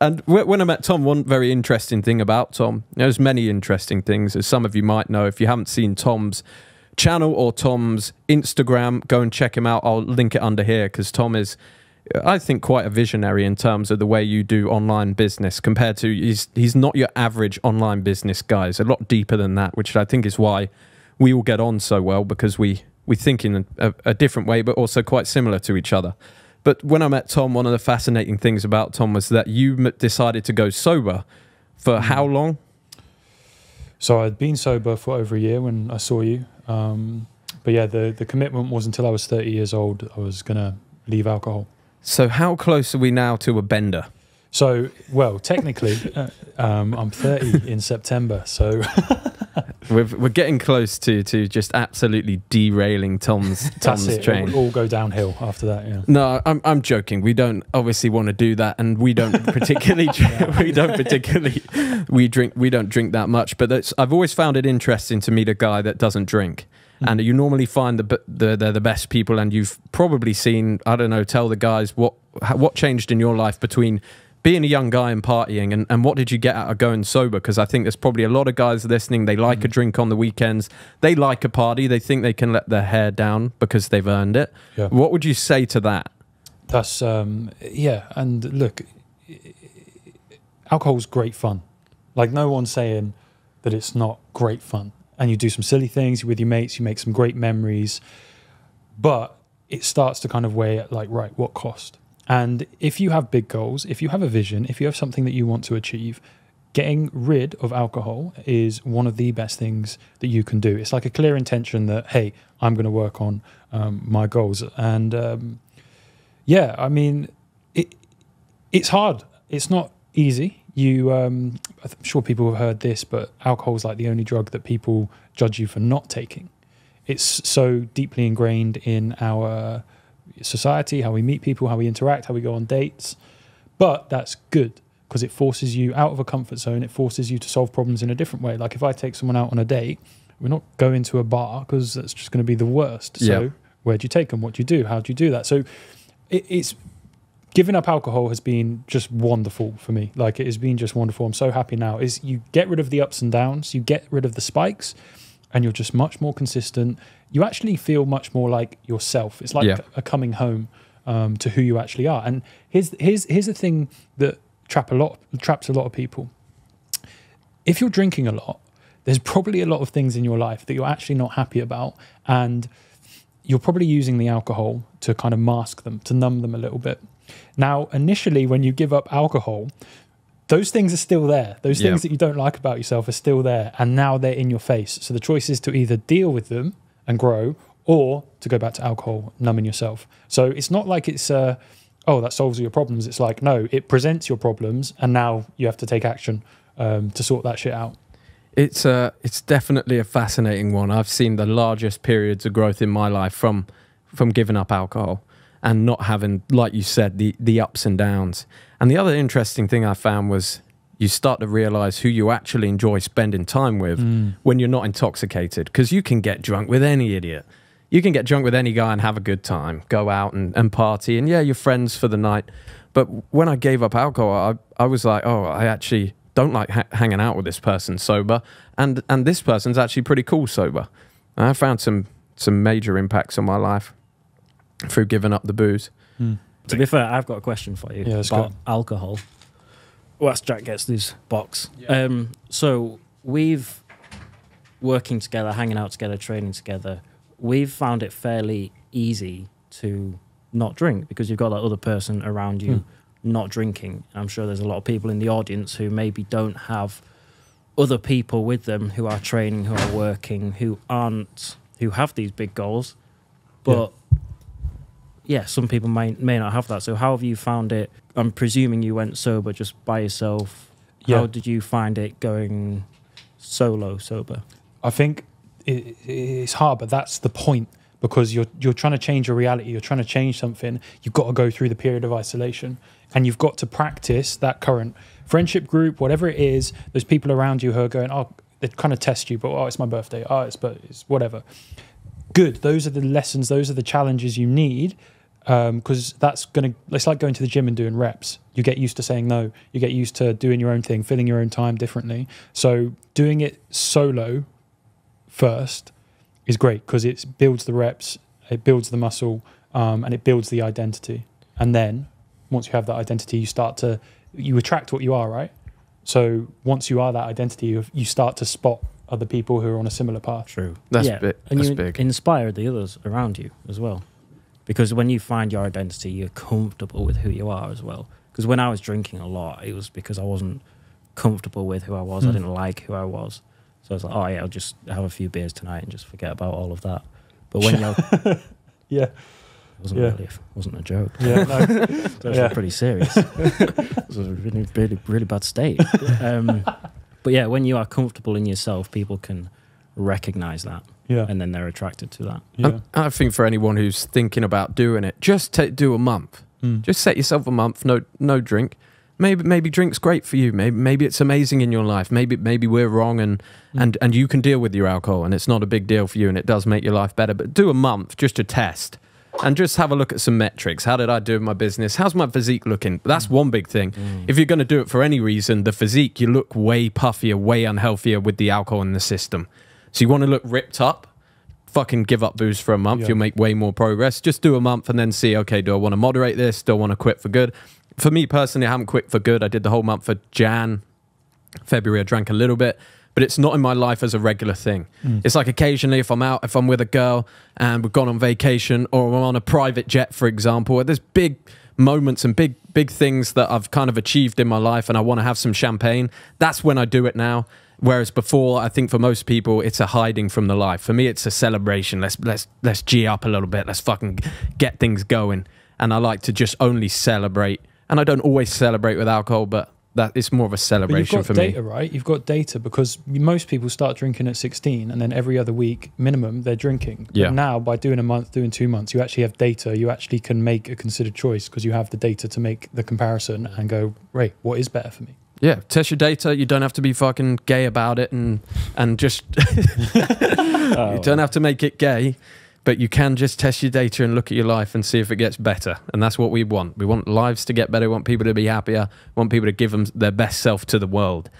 And when I met Tom, one very interesting thing about Tom, there's many interesting things, as some of you might know. If you haven't seen Tom's channel or Tom's Instagram, go and check him out. I'll link it under here because Tom is, I think, quite a visionary in terms of the way you do online business compared to he's he's not your average online business guy. He's a lot deeper than that, which I think is why we all get on so well because we we think in a, a different way, but also quite similar to each other. But when I met Tom, one of the fascinating things about Tom was that you m- decided to go sober for how long? So I'd been sober for over a year when I saw you. Um, but yeah, the, the commitment was until I was 30 years old, I was going to leave alcohol. So how close are we now to a bender? So, well, technically, uh, um, I'm 30 in September. So We're, we're getting close to to just absolutely derailing Tom's that's Tom's it. train. It'll all go downhill after that. Yeah. No, I'm I'm joking. We don't obviously want to do that, and we don't particularly we don't particularly we drink we don't drink that much. But that's, I've always found it interesting to meet a guy that doesn't drink, and you normally find the the they're the best people, and you've probably seen I don't know. Tell the guys what what changed in your life between being a young guy and partying, and, and what did you get out of going sober? Because I think there's probably a lot of guys listening. They like a drink on the weekends. They like a party. They think they can let their hair down because they've earned it. Yeah. What would you say to that? That's um, yeah, and look, alcohol's great fun. Like no one's saying that it's not great fun. And you do some silly things with your mates, you make some great memories, but it starts to kind of weigh at like right, what cost? And if you have big goals, if you have a vision, if you have something that you want to achieve, getting rid of alcohol is one of the best things that you can do. It's like a clear intention that hey, I'm going to work on um, my goals, and um, yeah, I mean, it it's hard. It's not easy. You, um, I'm sure people have heard this, but alcohol is like the only drug that people judge you for not taking. It's so deeply ingrained in our society, how we meet people, how we interact, how we go on dates. But that's good because it forces you out of a comfort zone. It forces you to solve problems in a different way. Like if I take someone out on a date, we're not going to a bar because that's just going to be the worst. So where do you take them? What do you do? How do you do that? So it, it's giving up alcohol has been just wonderful for me. Like it has been just wonderful. I'm so happy now. Is you get rid of the ups and downs, you get rid of the spikes, and you're just much more consistent. You actually feel much more like yourself. It's like Yeah. a coming home um, to who you actually are. And here's here's here's the thing that trap a lot traps a lot of people. If you're drinking a lot, there's probably a lot of things in your life that you're actually not happy about, and you're probably using the alcohol to kind of mask them, to numb them a little bit. Now, initially, when you give up alcohol, those things are still there. Those Yeah. things that you don't like about yourself are still there, and now they're in your face. So the choice is to either deal with them and grow, or to go back to alcohol, numbing yourself. So it's not like it's uh, oh that solves all your problems. It's like no, it presents your problems, and now you have to take action um, to sort that shit out. It's uh, it's definitely a fascinating one. I've seen the largest periods of growth in my life from from giving up alcohol and not having, like you said, the the ups and downs. And the other interesting thing I found was you start to realize who you actually enjoy spending time with mm. when you're not intoxicated, because you can get drunk with any idiot. You can get drunk with any guy and have a good time, go out and, and party, and yeah, you're friends for the night. But when I gave up alcohol, I, I was like, oh, I actually don't like ha- hanging out with this person sober, and and this person's actually pretty cool sober. And I found some some major impacts on my life through giving up the booze. To be fair, I've got a question for you Yeah, about go. alcohol. Once Jack gets this box. Um, so we've working together, hanging out together, training together. We've found it fairly easy to not drink because you've got that other person around you not drinking. I'm sure there's a lot of people in the audience who maybe don't have other people with them who are training, who are working, who aren't, who have these big goals, but yeah, some people may may not have that. So how have you found it? I'm presuming you went sober just by yourself. Yeah. How did you find it going solo sober? I think it, it's hard, but that's the point because you're you're trying to change your reality. You're trying to change something. You've got to go through the period of isolation, and you've got to practice that current friendship group, whatever it is. There's people around you who are going, oh, they kind of test you, but oh, it's my birthday. Oh, it's but it's whatever. Good. Those are the lessons. Those are the challenges you need. Because that's going to it's like going to the gym and doing reps you get used to saying no you get used to doing your own thing filling your own time differently so doing it solo first is great because it builds the reps it builds the muscle um, and it builds the identity and then once you have that identity you start to you attract what you are right so once you are that identity you, you start to spot other people who are on a similar path True. That's yeah. big. And That's you big. inspire the others around you as well. Because when you find your identity, you're comfortable with who you are as well. Because when I was drinking a lot, it was because I wasn't comfortable with who I was. I Mm. didn't like who I was. So I was like, oh, yeah, I'll just have a few beers tonight and just forget about all of that. But when you're, yeah. it wasn't Yeah. really, wasn't a joke. yeah no, It was Yeah. pretty serious. it was a really, really, really bad state. Um, but yeah, when you are comfortable in yourself, people can recognize that yeah and then they're attracted to that. yeah And I think for anyone who's thinking about doing it, just ta do a month. Mm. Just set yourself a month, no no drink. Maybe maybe drink's great for you. Maybe maybe it's amazing in your life. Maybe maybe we're wrong and Mm. and and you can deal with your alcohol and it's not a big deal for you and it does make your life better. But do a month just to test and just have a look at some metrics. How did I do in my business? How's my physique looking? That's Mm. one big thing. If you're going to do it for any reason, the physique, you look way puffier, way unhealthier with the alcohol in the system. So you want to look ripped up, fucking give up booze for a month. Yeah. You'll make way more progress. Just do a month and then see, okay, do I want to moderate this? Do I want to quit for good? For me personally, I haven't quit for good. I did the whole month for Jan, February, I drank a little bit. But it's not in my life as a regular thing. Mm. It's like occasionally if I'm out, if I'm with a girl and we've gone on vacation or I'm on a private jet, for example, there's big moments and big, big things that I've kind of achieved in my life and I want to have some champagne. That's when I do it now. Whereas before, I think for most people, it's a hiding from the life. For me, it's a celebration. Let's let's let's g up a little bit. Let's fucking get things going. And I like to just only celebrate. And I don't always celebrate with alcohol, but that it's more of a But you've celebration got for data, me. right? You've got data because most people start drinking at 16 and then every other week minimum they're drinking. But Yeah. now by doing a month, doing two months, you actually have data. You actually can make a considered choice because you have the data to make the comparison and go, right, what is better for me? Yeah, test your data. You don't have to be fucking gay about it and and just Oh, you don't have to make it gay, but you can just test your data and look at your life and see if it gets better. And that's what we want. We want lives to get better. We want people to be happier. We want people to give them their best self to the world.